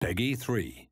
Peggy 3.